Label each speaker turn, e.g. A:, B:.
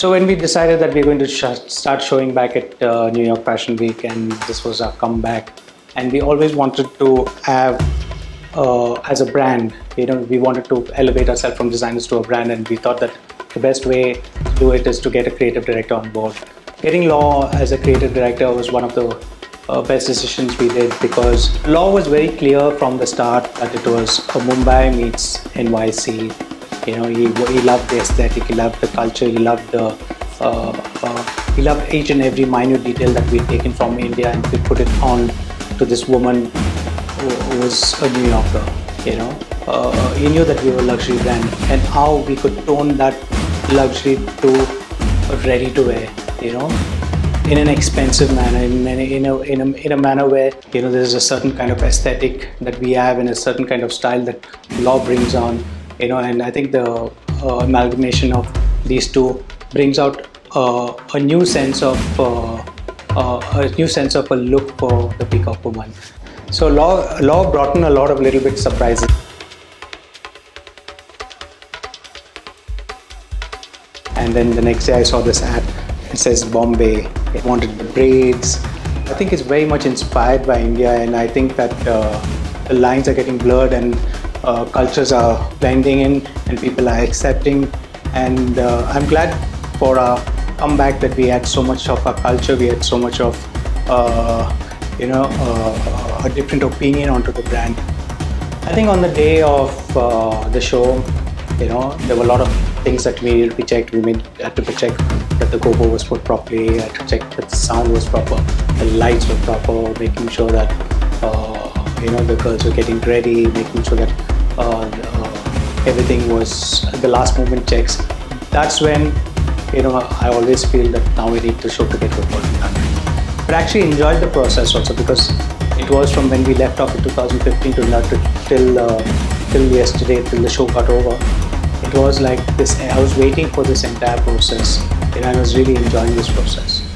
A: So when we decided that we are going to sh- start showing back at uh, New York Fashion Week, and this was our comeback, and we always wanted to have, uh, as a brand, you know, we wanted to elevate ourselves from designers to a brand, and we thought that the best way to do it is to get a creative director on board. Getting Law as a creative director was one of the uh, best decisions we did because Law was very clear from the start that it was a Mumbai meets NYC you know, he, he loved the aesthetic, he loved the culture, he loved the uh, uh, he loved each and every minute detail that we'd taken from India and we put it on to this woman who, was a New Yorker. You know, uh, he knew that we were a luxury brand and how we could tone that luxury to ready to wear. You know, in an expensive manner, in, in, a, in, a, in a manner where you know there's a certain kind of aesthetic that we have and a certain kind of style that law brings on you know and i think the uh, amalgamation of these two brings out uh, a new sense of uh, uh, a new sense of a look for the peacock woman. So law law brought in a lot of little bit surprises. And then the next day i saw this ad. It says bombay it wanted the braids. I think it's very much inspired by india and i think that uh, the lines are getting blurred and uh, cultures are blending in and people are accepting. And uh, I'm glad for our comeback that we had so much of our culture, we had so much of uh, you know uh, a different opinion onto the brand. I think on the day of uh, the show, you know, there were a lot of things that we, we checked. We made, had to check that the GoPro was put properly, had to check that the sound was proper, the lights were proper, making sure that uh, you know the girls were getting ready, making sure that everything was the last moment checks. That's when you know I always feel that now we need to show to get what done. But I actually enjoyed the process also because it was from when we left off in 2015 to now till uh, till yesterday till the show got over. It was like this. I was waiting for this entire process, and I was really enjoying this process.